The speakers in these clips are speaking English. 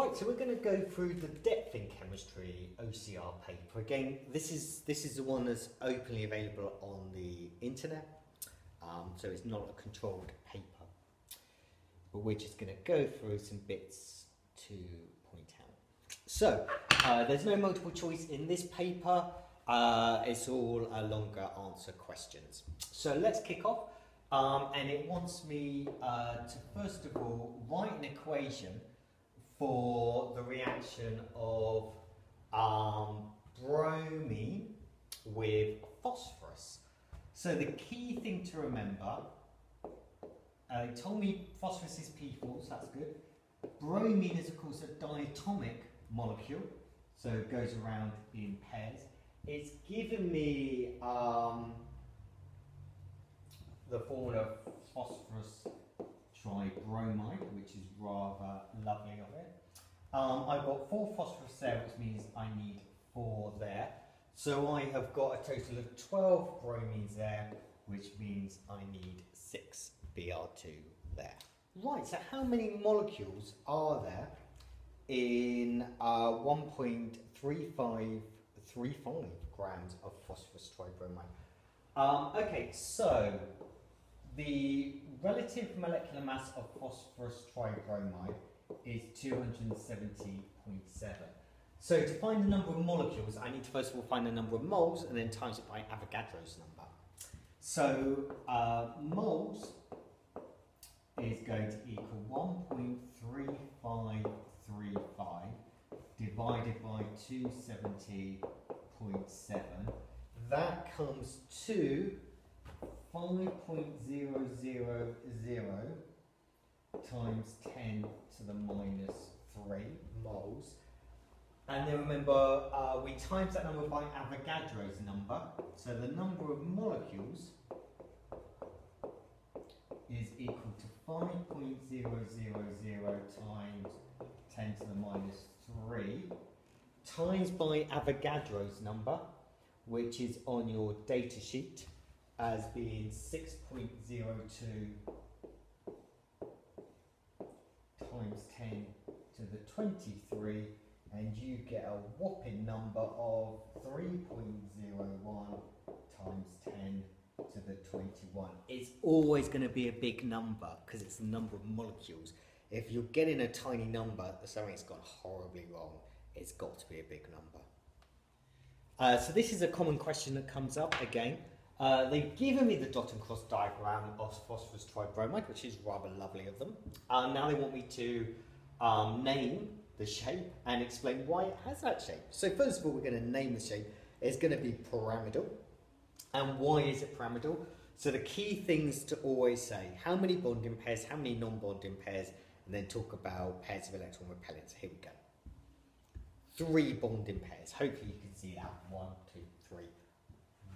Right, so we're going to go through the depth in chemistry OCR paper. Again, this is this is the one that's openly available on the internet, um, so it's not a controlled paper. But we're just going to go through some bits to point out. So, uh, there's no multiple choice in this paper. Uh, it's all uh, longer answer questions. So let's kick off. Um, and it wants me uh, to first of all write an equation for the reaction of um, bromine with phosphorus. So the key thing to remember, uh, they told me phosphorus is P4, so that's good. Bromine is of course a diatomic molecule, so it goes around in pairs. It's given me um, the formula phosphorus tribromide, which is rather lovely of it. Um, I've got four phosphorus there, which means I need four there. So I have got a total of 12 bromines there, which means I need six Br2 there. Right, so how many molecules are there in uh, 1.3535 grams of phosphorus tribromide? Um, okay, so the relative molecular mass of phosphorus tribromide is 270.7. So to find the number of molecules, I need to first of all find the number of moles and then times it by Avogadro's number. So uh, moles is going to equal 1.3535 divided by 270.7. That comes to 5.000 times 10 to the minus 3 moles. And then remember, uh, we times that number by Avogadro's number. So the number of molecules is equal to 5.000 times 10 to the minus 3 times by Avogadro's number, which is on your data sheet as being 6.02 times 10 to the 23 and you get a whopping number of 3.01 times 10 to the 21. It's always going to be a big number because it's the number of molecules. If you're getting a tiny number, something's gone horribly wrong. It's got to be a big number. Uh, so this is a common question that comes up again. Uh, they've given me the dot and cross diagram of phosphorus tribromide, which is rather lovely of them. Uh, now they want me to um, name the shape and explain why it has that shape. So first of all, we're going to name the shape. It's going to be pyramidal. And why is it pyramidal? So the key things to always say, how many bonding pairs, how many non-bonding pairs, and then talk about pairs of electron repellents. Here we go. Three bonding pairs. Hopefully you can see that. One, two.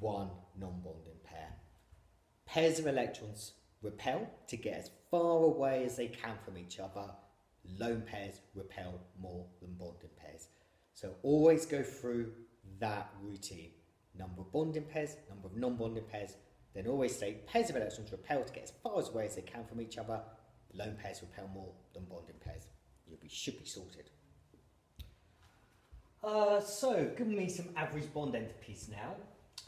One non-bonding pair. Pairs of electrons repel to get as far away as they can from each other. Lone pairs repel more than bonding pairs. So always go through that routine. Number of bonding pairs, number of non-bonding pairs, then always say pairs of electrons repel to get as far away as they can from each other. Lone pairs repel more than bonding pairs. You should be sorted. Uh, so, give me some average bond enthalpies now.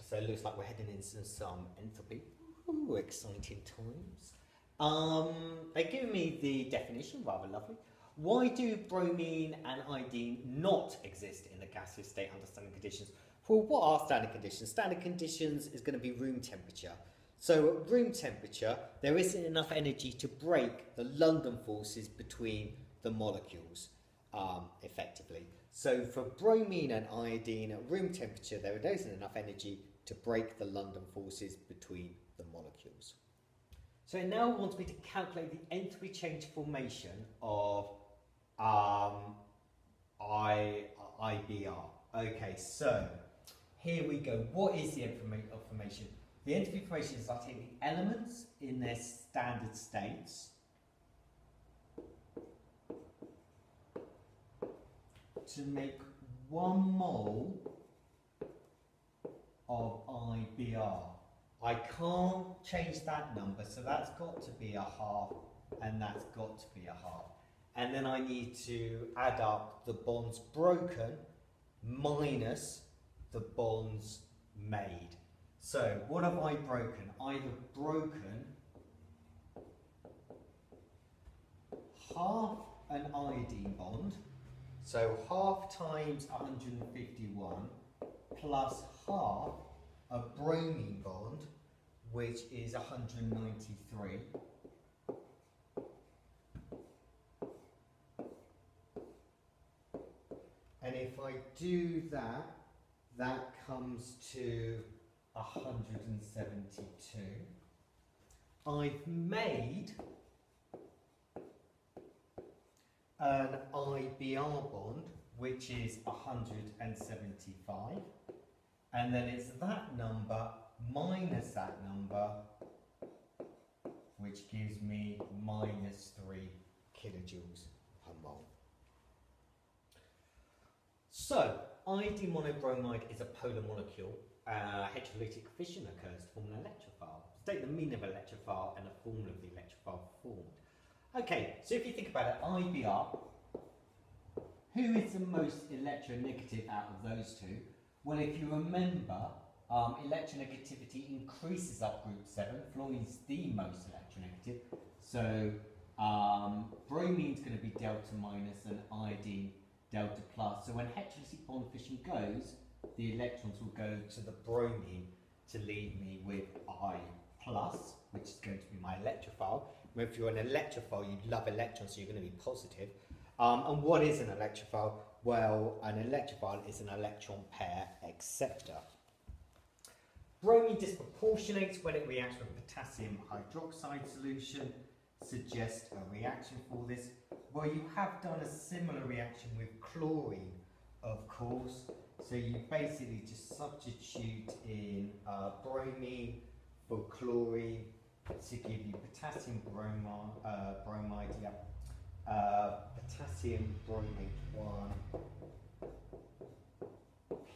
So it looks like we're heading into some enthalpy. Ooh, exciting times. Um, they give me the definition, rather lovely. Why do bromine and iodine not exist in the gaseous state under standard conditions? Well, what are standard conditions? Standard conditions is going to be room temperature. So at room temperature, there isn't enough energy to break the London forces between the molecules um, effectively. So for bromine and iodine at room temperature, there isn't enough energy to break the London forces between the molecules. So it now wants me to calculate the enthalpy change formation of um, I, IBR. Okay, so here we go. What is the information? The enthalpy formation is I take the elements in their standard states to make one mole of IBR. I can't change that number, so that's got to be a half, and that's got to be a half. and then I need to add up the bonds broken minus the bonds made. So what have I broken? I've broken half an iodine bond, so half times 151 plus half a bromine bond, which is 193. And if I do that, that comes to 172. I've made an IBR bond, which is 175, and then it's that number minus that number, which gives me minus 3 kilojoules per mole. So, iodine monobromide is a polar molecule. Uh, heterolytic fission occurs to form an electrophile. State the meaning of electrophile and the formula of the electrophile formed. Okay, so if you think about it, IBR, who is the most electronegative out of those two? Well, if you remember, um, electronegativity increases up group 7. Fluorine is the most electronegative. So um, bromine is going to be delta minus and iodine delta plus. So when heterolytic bond fission goes, the electrons will go to the bromine to leave me with I plus, which is going to be my electrophile. If you're an electrophile, you love electrons, so you're going to be positive. Um, and what is an electrophile? Well, an electrophile is an electron pair acceptor. Bromine disproportionates when it reacts with potassium hydroxide solution. Suggest a reaction for this. Well, you have done a similar reaction with chlorine, of course. So you basically just substitute in uh, bromine for chlorine to give you potassium bromide, uh, bromide uh, potassium bromate 1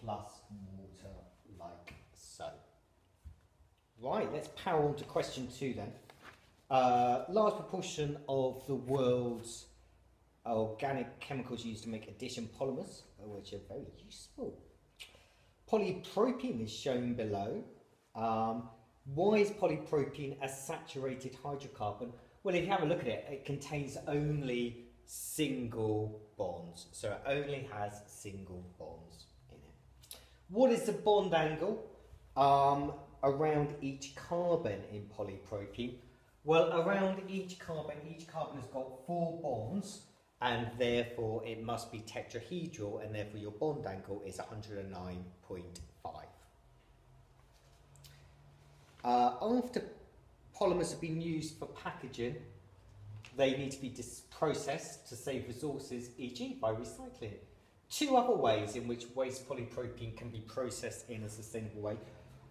plus water like so. Right, let's power on to question two then. Uh, large proportion of the world's organic chemicals used to make addition polymers, which are very useful. Polypropylene is shown below. Um, why is polypropylene a saturated hydrocarbon? Well, if you have a look at it, it contains only single bonds. So it only has single bonds in it. What is the bond angle um, around each carbon in polypropene? Well, around each carbon, each carbon has got four bonds and therefore it must be tetrahedral and therefore your bond angle is 109.5. Uh, after polymers have been used for packaging, they need to be processed to save resources, e.g. by recycling. Two other ways in which waste polypropylene can be processed in a sustainable way.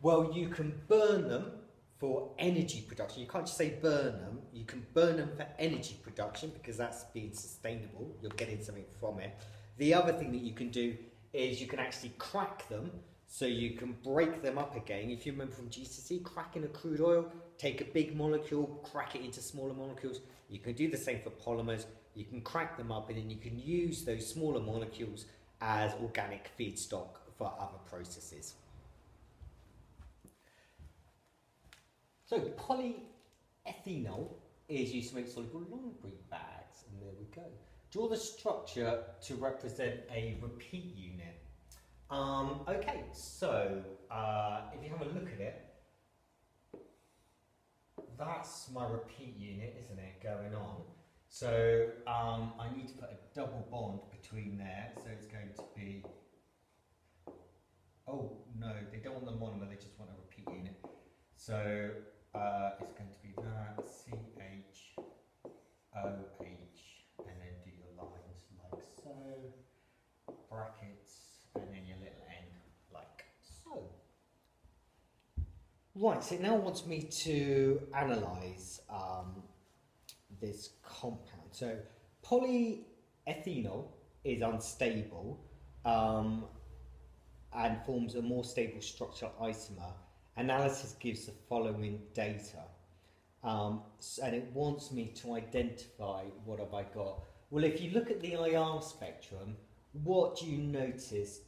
Well, you can burn them for energy production. You can't just say burn them, you can burn them for energy production because that's being sustainable, you're getting something from it. The other thing that you can do is you can actually crack them so you can break them up again. If you remember from GCSE, cracking a crude oil, take a big molecule, crack it into smaller molecules. You can do the same for polymers. You can crack them up and then you can use those smaller molecules as organic feedstock for other processes. So polyethenol is used to make soluble laundry bags, and there we go. Draw the structure to represent a repeat unit. Um, okay, so uh, if you have a look at it, that's my repeat unit, isn't it, going on. So um, I need to put a double bond between there, so it's going to be, oh no, they don't want the monomer, they just want a repeat unit. So uh, it's going to be that, CH, OH, and then do your lines like so, brackets, and then your little end like so. Right, so it now wants me to analyse um, this compound. So polyethenol is unstable um, and forms a more stable structural isomer. Analysis gives the following data. Um, and it wants me to identify what have I got. Well, if you look at the IR spectrum, what do you notice?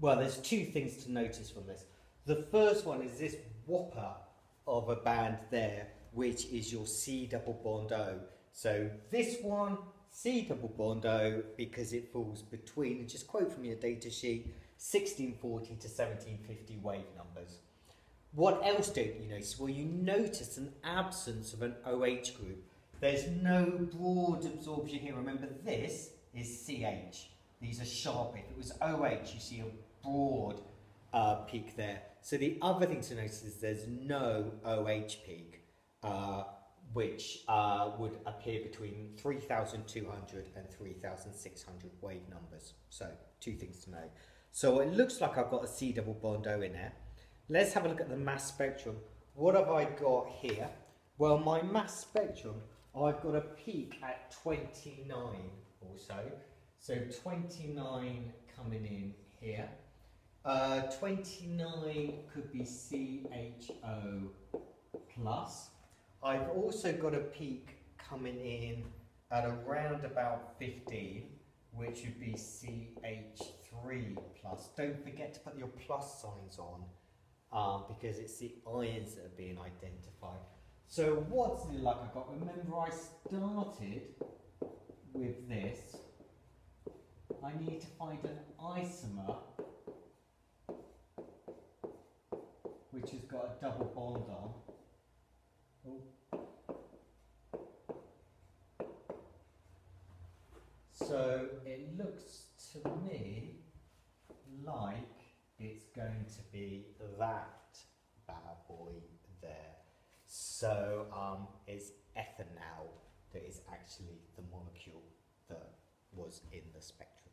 Well, there's two things to notice from this. The first one is this whopper of a band there, which is your C double bond O. So this one, C double bond O, because it falls between, just quote from your data sheet, 1640 to 1750 wave numbers. What else don't you notice? Well, you notice an absence of an OH group. There's no broad absorption here. Remember, this is CH. These are sharp. If it was OH, you see a broad uh, peak there. So the other thing to notice is there's no OH peak, uh, which uh, would appear between 3,200 and 3,600 wave numbers. So two things to know. So it looks like I've got a C double bond O in there. Let's have a look at the mass spectrum. What have I got here? Well, my mass spectrum, I've got a peak at 29 or so. So 29 coming in here. Uh, 29 could be CHO plus. I've also got a peak coming in at around about 15, which would be CH3 plus. Don't forget to put your plus signs on um, because it's the ions that are being identified. So what's the luck I've got? Remember I started with this. I need to find an isomer which has got a double bond on. Oh. So it looks to me like it's going to be that bad boy there. So um, it's ethanal that is actually the molecule that was in the spectrum.